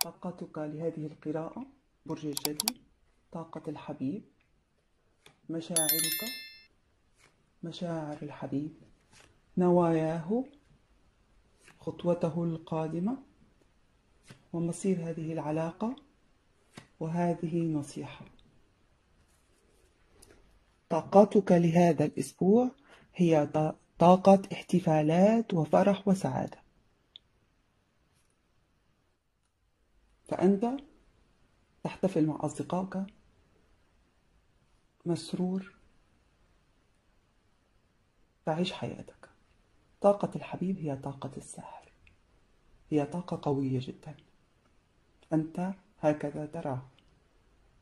طاقتك لهذه القراءة برج الجدي طاقة الحبيب مشاعرك مشاعر الحبيب. نواياه خطوته القادمة ومصير هذه العلاقة وهذه نصيحة طاقاتك لهذا الأسبوع هي طاقة احتفالات وفرح وسعادة. فأنت تحتفل مع أصدقائك مسرور تعيش حياتك. طاقة الحبيب هي طاقة الساحر. هي طاقة قوية جدا. أنت هكذا تراه.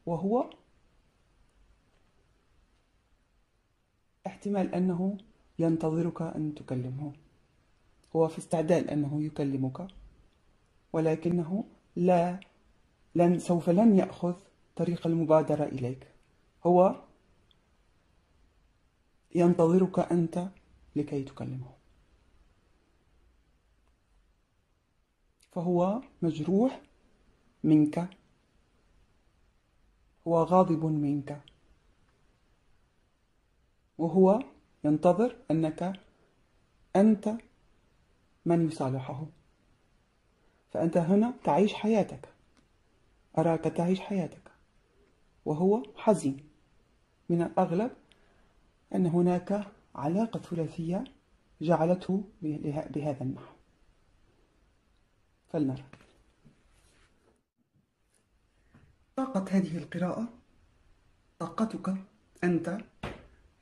وهو احتمال أنه ينتظرك أن تكلمه. هو في استعداد أنه يكلمك ولكنه لا لن سوف لن يأخذ طريق المبادرة إليك. هو ينتظرك أنت لكي تكلمه. فهو مجروح منك. هو غاضب منك. وهو ينتظر أنك أنت من يصالحه. فأنت هنا تعيش حياتك. أراك تعيش حياتك. وهو حزين. من الأغلب أن هناك علاقة ثلاثية جعلته بهذا النحو. فلنرى. طاقة هذه القراءة طاقتك أنت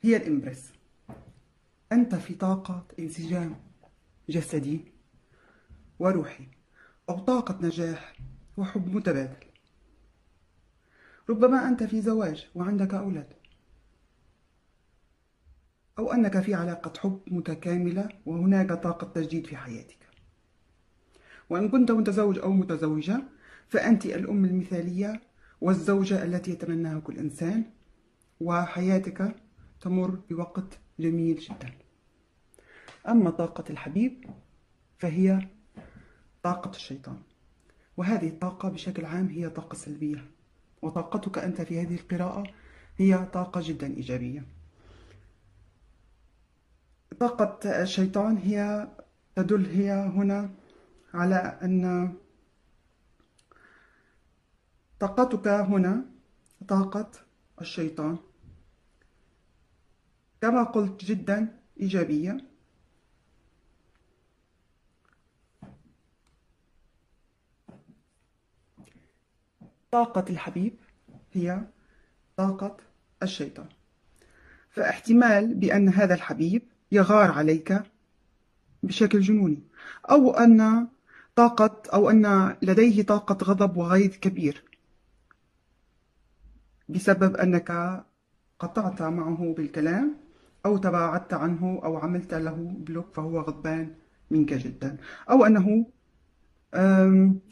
هي الإمبرس أنت في طاقة انسجام جسدي وروحي. أو طاقة نجاح وحب متبادل. ربما أنت في زواج وعندك أولاد. أو أنك في علاقة حب متكاملة وهناك طاقة تجديد في حياتك. وإن كنت متزوج أو متزوجة فأنت الأم المثالية والزوجة التي يتمناها كل إنسان وحياتك تمر بوقت جميل جدا. أما طاقة الحبيب فهي طاقة الشيطان. وهذه الطاقة بشكل عام هي طاقة سلبية. وطاقتك أنت في هذه القراءة هي طاقة جدا إيجابية. طاقة الشيطان هي تدل هي هنا على أن طاقتك هنا طاقة الشيطان كما قلت جدا إيجابية. طاقة الحبيب هي طاقة الشيطان. فاحتمال بأن هذا الحبيب يغار عليك بشكل جنوني أو أن طاقة أو أن لديه طاقة غضب وغيظ كبير بسبب أنك قطعت معه بالكلام أو تباعدت عنه أو عملت له بلوك فهو غضبان منك جدا أو أنه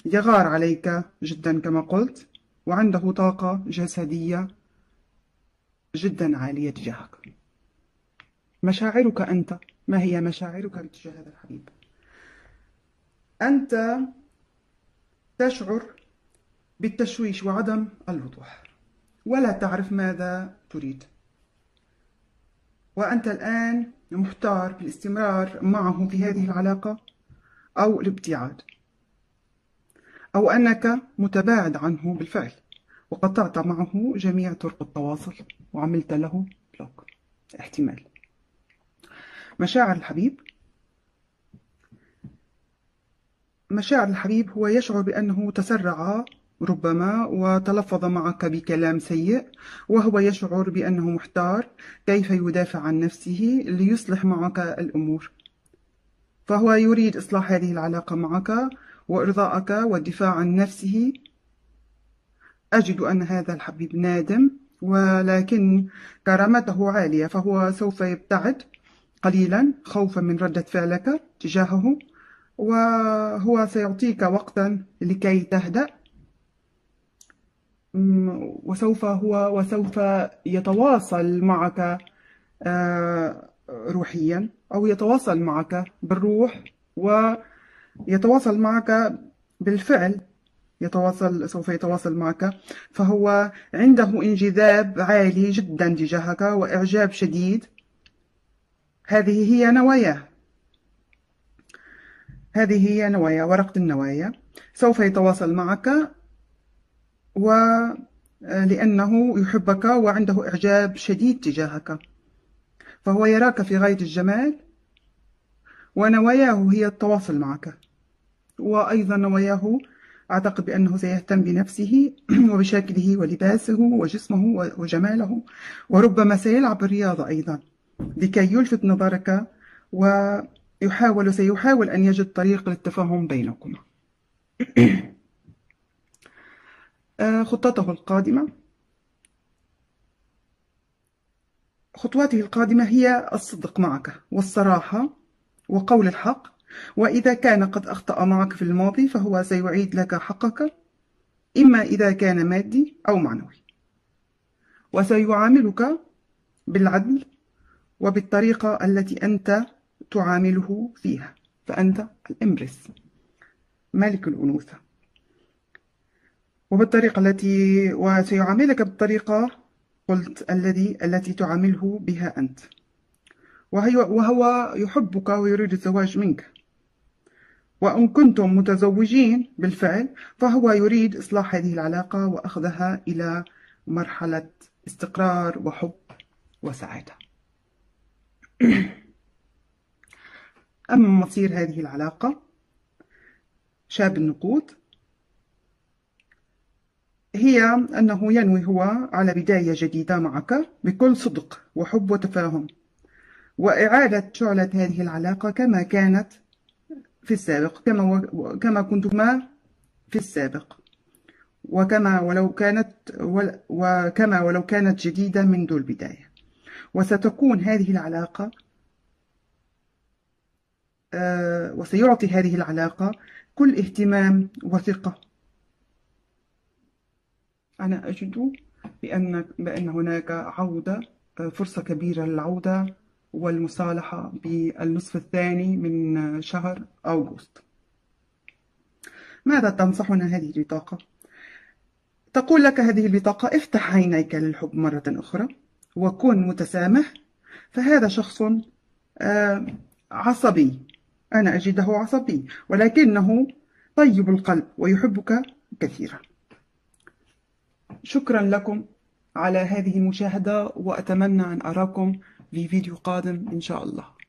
يغار عليك جدا كما قلت. وعنده طاقة جسدية جدا عالية تجاهك. مشاعرك أنت ما هي مشاعرك تجاه هذا الحبيب؟ أنت تشعر بالتشويش وعدم الوضوح ولا تعرف ماذا تريد. وأنت الآن محتار بالاستمرار معه في هذه العلاقة أو الابتعاد. أو أنك متباعد عنه بالفعل. وقطعت معه جميع طرق التواصل وعملت له بلوك احتمال. مشاعر الحبيب. مشاعر الحبيب هو يشعر بأنه تسرع ربما وتلفظ معك بكلام سيء وهو يشعر بأنه محتار كيف يدافع عن نفسه ليصلح معك الأمور. فهو يريد إصلاح هذه العلاقة معك وإرضاءك والدفاع عن نفسه. أجد أن هذا الحبيب نادم ولكن كرامته عالية فهو سوف يبتعد قليلا خوفا من ردة فعلك تجاهه وهو سيعطيك وقتا لكي تهدأ. وسوف هو وسوف يتواصل معك آه، روحيا أو يتواصل معك بالروح ويتواصل معك بالفعل يتواصل سوف يتواصل معك. فهو عنده انجذاب عالي جدا تجاهك وإعجاب شديد. هذه هي نواياه. هذه هي نوايا ورقة النوايا. سوف يتواصل معك ولأنه يحبك وعنده إعجاب شديد تجاهك. فهو يراك في غاية الجمال. ونواياه هي التواصل معك. وأيضا نواياه أعتقد بأنه سيهتم بنفسه وبشكله ولباسه وجسمه وجماله. وربما سيلعب الرياضة أيضا لكي يلفت نظرك ويحاول سيحاول أن يجد طريق للتفاهم بينكما. آه، خطته القادمة. خطواته القادمة هي الصدق معك والصراحة وقول الحق وإذا كان قد أخطأ معك في الماضي فهو سيعيد لك حقك إما إذا كان مادي أو معنوي. وسيعاملك بالعدل وبالطريقة التي أنت تعامله فيها فأنت الإمبرس ملك الأنوثة. وبالطريقة التي وسيعاملك بالطريقة قلت الذي التي تعامله بها أنت. وهي وهو يحبك ويريد الزواج منك. وإن كنتم متزوجين بالفعل فهو يريد إصلاح هذه العلاقة وأخذها إلى مرحلة استقرار وحب وسعادة. أما مصير هذه العلاقة شاب النقود هي أنه ينوي هو على بداية جديدة معك بكل صدق وحب وتفاهم. وإعادة شعلة هذه العلاقة كما كانت في السابق كما, كما كنتما في السابق. وكما ولو كانت وكما ولو كانت جديدة منذ البداية. وستكون هذه العلاقة آه، وسيعطي هذه العلاقة كل اهتمام وثقة. أنا أجد بأن بأن هناك عودة آه، فرصة كبيرة للعودة. والمصالحة بالنصف الثاني من شهر أغسطس ماذا تنصحنا هذه البطاقة؟ تقول لك هذه البطاقة افتح عينيك للحب مرة أخرى وكن متسامح. فهذا شخص آه، عصبي. أنا أجده عصبي ولكنه طيب القلب ويحبك كثيرا. شكرا لكم على هذه المشاهدة وأتمنى أن أراكم في فيديو قادم إن شاء الله.